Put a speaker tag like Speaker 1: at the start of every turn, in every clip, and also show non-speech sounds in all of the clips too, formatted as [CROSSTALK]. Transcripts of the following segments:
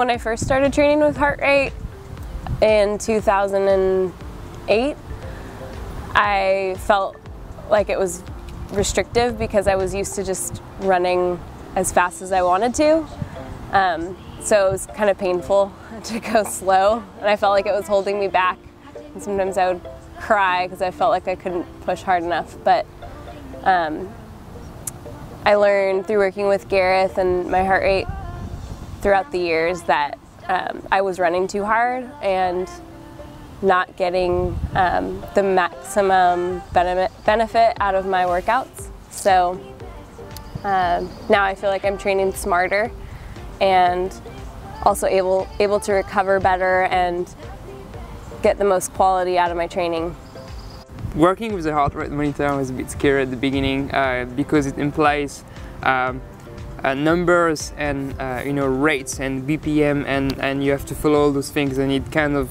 Speaker 1: when I first started training with heart rate in 2008, I felt like it was restrictive because I was used to just running as fast as I wanted to. Um, so it was kind of painful [LAUGHS] to go slow and I felt like it was holding me back. And sometimes I would cry because I felt like I couldn't push hard enough. But um, I learned through working with Gareth and my heart rate throughout the years that um, I was running too hard and not getting um, the maximum benefit out of my workouts. So um, now I feel like I'm training smarter and also able, able to recover better and get the most quality out of my training.
Speaker 2: Working with a heart rate monitor was a bit scary at the beginning uh, because it implies um, uh, numbers and uh, you know rates and BPM and, and you have to follow all those things and it kind of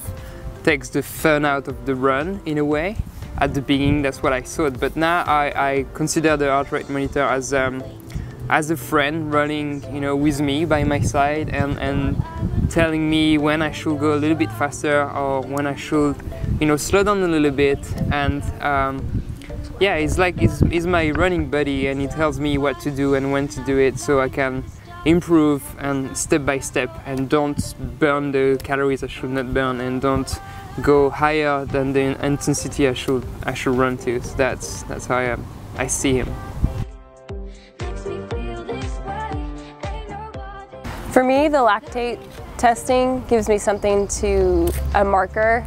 Speaker 2: takes the fun out of the run in a way. At the beginning that's what I thought but now I, I consider the heart rate monitor as um, as a friend running you know with me by my side and, and telling me when I should go a little bit faster or when I should you know slow down a little bit and um, yeah it's like he's my running buddy and he tells me what to do and when to do it so I can improve and step by step and don't burn the calories I should not burn and don't go higher than the intensity I should I should run to so that's that's how I, am. I see him
Speaker 1: For me, the lactate testing gives me something to, a marker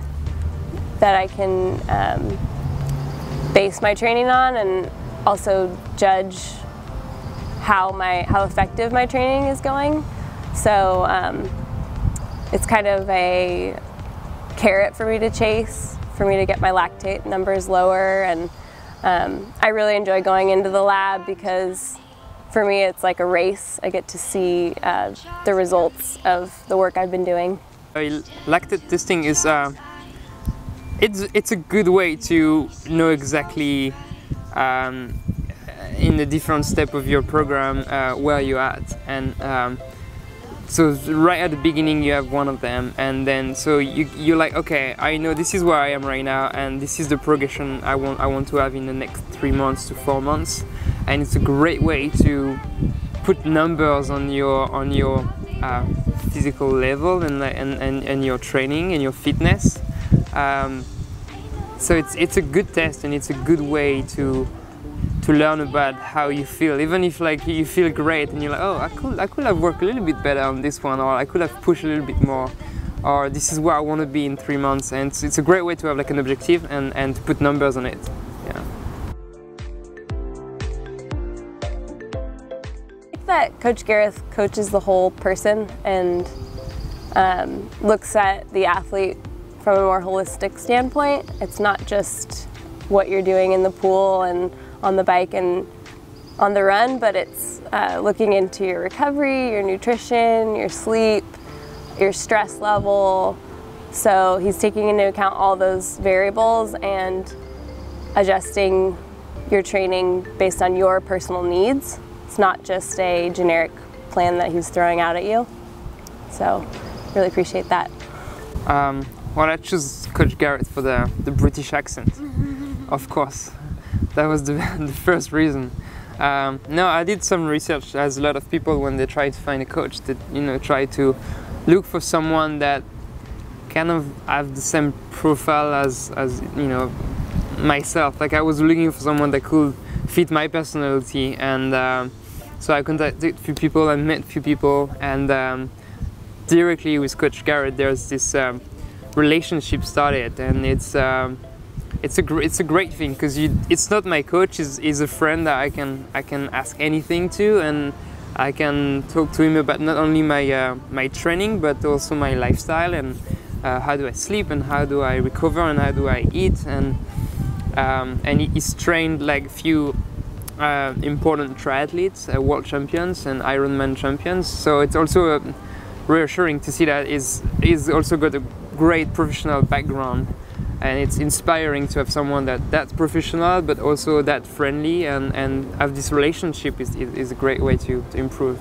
Speaker 1: that I can um, base my training on and also judge how my how effective my training is going. So um, it's kind of a carrot for me to chase, for me to get my lactate numbers lower and um, I really enjoy going into the lab because for me it's like a race. I get to see uh, the results of the work I've been doing.
Speaker 2: Lactate testing is uh, it's it's a good way to know exactly um, in the different step of your program uh, where you're at. And um, so right at the beginning you have one of them. And then so you, you're like okay I know this is where I am right now and this is the progression I want I want to have in the next three months to four months. And it's a great way to put numbers on your on your uh, physical level and, and, and, and, your training and your fitness um, so it's, it's a good test and it's a good way to to learn about how you feel. Even if like you feel great and you're like oh I could I could have worked a little bit better on this one or I could have pushed a little bit more or this is where I want to be in three months. And it's, it's a great way to have like an objective and, and to put numbers on it. Yeah.
Speaker 1: I think that Coach Gareth coaches the whole person and um, looks at the athlete from a more holistic standpoint. It's not just what you're doing in the pool and on the bike and on the run, but it's uh, looking into your recovery, your nutrition, your sleep, your stress level. So he's taking into account all those variables and adjusting your training based on your personal needs. It's not just a generic plan that he's throwing out at you. So really appreciate that.
Speaker 2: Um, well, I choose Coach Gareth for the, the British accent, [LAUGHS] of course that was the, [LAUGHS] the first reason. Um, no, I did some research, as a lot of people when they try to find a coach, that you know try to look for someone that kind of have the same profile as as you know myself. Like I was looking for someone that could fit my personality, and um, so I contacted a few people and met a few people, and um, directly with Coach Gareth, there's this um, relationship started, and it's um, it's a it's a great thing because it's not my coach is is a friend that I can I can ask anything to and I can talk to him about not only my uh, my training but also my lifestyle and uh, how do I sleep and how do I recover and how do I eat and um, and he's trained like few uh, important triathletes, uh, world champions and Ironman champions. So it's also uh, reassuring to see that he's, he's also got a great professional background and it's inspiring to have someone that that's professional but also that friendly and, and have this relationship is, is, is a great way to, to improve.